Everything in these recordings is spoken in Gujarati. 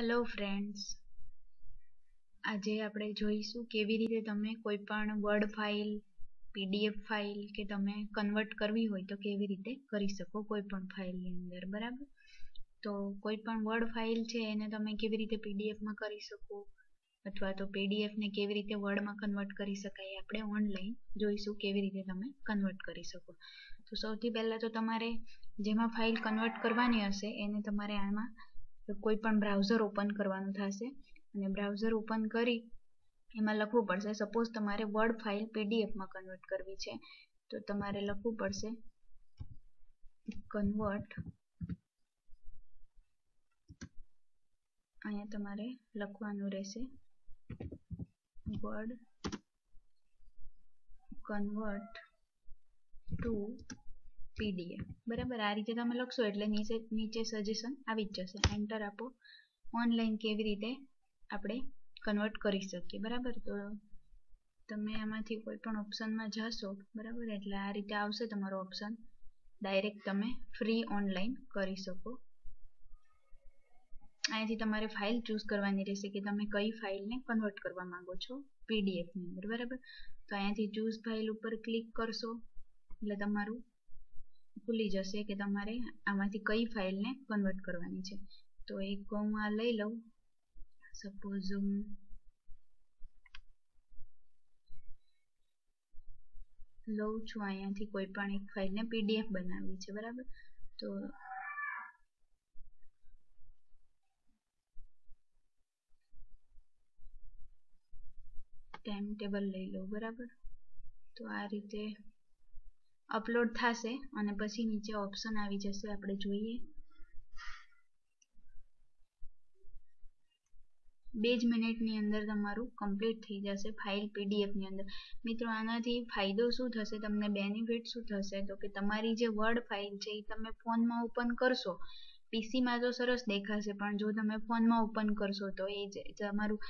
હેલો ફ્રેન્ડ્સ આજે આપણે જોઈશું કેવી રીતે તમે કોઈ પણ વર્ડ ફાઇલ પીડીએફ ફાઇલ કે તમે કન્વર્ટ કરવી હોય તો કેવી રીતે કરી શકો કોઈ પણ ફાઇલની અંદર, બરાબર? તો કોઈ પણ વર્ડ ફાઇલ છે, એને તમે કેવી રીતે પીડીએફમાં કરી શકો? અથવા તો પીડીએફને કેવી રીતે વર્ડમાં કન્વર્ટ કરી શકાય, આપણે ઓનલાઈન જોઈશું કેવી રીતે તમે કન્વર્ટ કરી શકો. તો સૌથી પહેલાં તો તમારે જેમાં ફાઇલ કન્વર્ટ કરવાની હશે, એને તમારે આમાં કોઈ પણ બ્રાઉઝર ઓપન કરવાનું થશે અને બ્રાઉઝર ઓપન કરી એમાં લખવું પડશે. સપોઝ તમારે વર્ડ ફાઇલ પીડીએફમાં કન્વર્ટ કરવી છે, તો તમારે લખવું પડશે કન્વર્ટ અહીંયા તમારે લખવાનું રહેશે વર્ડ કન્વર્ટ ટુ પીડીએફ બરાબર? આ રીતે તમે લખશો એટલે નીચે નીચે સજેશન આવી જ જશે. એન્ટર આપો. ઓનલાઈન કેવી રીતે આપણે કન્વર્ટ કરી શકીએ? બરાબર? તો તમે આમાંથી કોઈ પણ ઓપ્શનમાં જશો, બરાબર? એટલે આ રીતે આવશે તમારો ઓપ્શન ડાયરેક્ટ તમે ફ્રી ઓનલાઈન કરી શકો. અહીંયાથી તમારે ફાઇલ ચૂઝ કરવાની રહેશે કે તમે કઈ ફાઇલને કન્વર્ટ કરવા માંગો છો? પીડીએફની અંદર. બરાબર? તો અહીંયાથી ચૂઝ ફાઇલ ઉપર ક્લિક કરશો એટલે તમારું ખુલી જશે કે તમારે આમાંથી કઈ ફાઇલને કન્વર્ટ કરવાની છે. તો એક હું આ લઈ લઉં. સપોઝ હું લઉં છું અહીંયાથી કોઈ પણ એક ફાઇલને પીડીએફ બનાવવી છે, બરાબર? તો ટાઈમ ટેબલ લઈ લઉં, બરાબર? તો આ રીતે અપલોડ થશે અને પછી નીચે ઓપ્શન આવી જશે, આપણે જોઈએ. બે જ મિનિટની અંદર તમારું કમ્પ્લીટ થઈ જશે ફાઇલ પીડીએફની અંદર. મિત્રો, આનાથી ફાયદો શું થશે? તમને બેનિફિટ શું થશે? તો કે તમારી જે વર્ડ ફાઇલ છે, એ તમે ફોનમાં ઓપન કરશો પીસીમાં તો સરસ દેખાશે, પણ જો તમે ફોનમાં ઓપન કરશો તો એ જે તમારું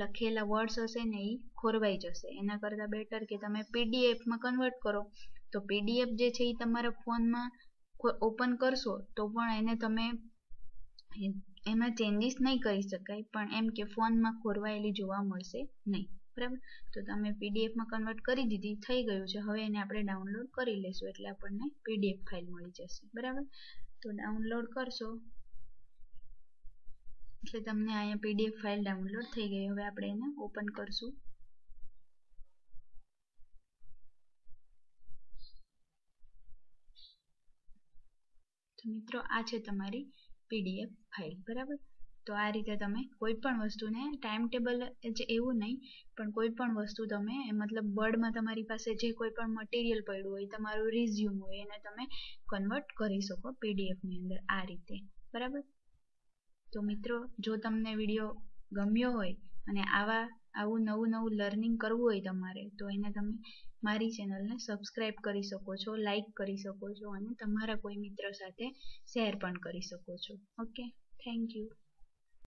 લખેલા વર્ડ્સ હશે ને એ ખોરવાઈ જશે. એના કરતાં બેટર કે તમે પીડીએફમાં કન્વર્ટ કરો. તો પીડીએફ જે છે એ તમારા ફોનમાં ઓપન કરશો તો પણ એને તમે એમાં ચેન્જીસ નહીં કરી શકાય, પણ એમ કે ફોનમાં ખોરવાયેલી જોવા મળશે નહીં. બરાબર? તો તમે પીડીએફમાં કન્વર્ટ કરી દીધી, થઈ ગયું છે. હવે એને આપણે ડાઉનલોડ કરી લઈશું એટલે આપણને પીડીએફ ફાઇલ મળી જશે. બરાબર? તો ડાઉનલોડ કરશો. એટલે તમને અહીંયા પીડીએફ ફાઇલ ડાઉનલોડ થઈ ગઈ. હવે આપણે એને ઓપન કરશું. તો મિત્રો, આ છે તમારી પીડીએફ ફાઇલ બરાબર? તો આ રીતે તમે કોઈ પણ વસ્તુને ટાઈમ ટેબલ જે એવું નહીં, પણ કોઈ પણ વસ્તુ તમે મતલબ વર્ડમાં તમારી પાસે જે કોઈ પણ મટીરિયલ પડ્યું હોય, તમારું રિઝ્યુમ હોય, એને તમે કન્વર્ટ કરી શકો પીડીએફની અંદર આ રીતે. બરાબર? તો મિત્રો, જો તમને વીડિયો ગમ્યો હોય અને આવા, આવું નવું નવું લર્નિંગ કરવું હોય તમારે, તો એને તમે મારી ચેનલને સબસ્ક્રાઇબ કરી શકો છો લાઈક કરી શકો છો અને તમારા કોઈ મિત્ર સાથે શેર પણ કરી શકો છો. Okay thank you